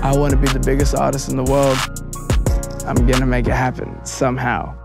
I want to be the biggest artist in the world. I'm gonna make it happen somehow.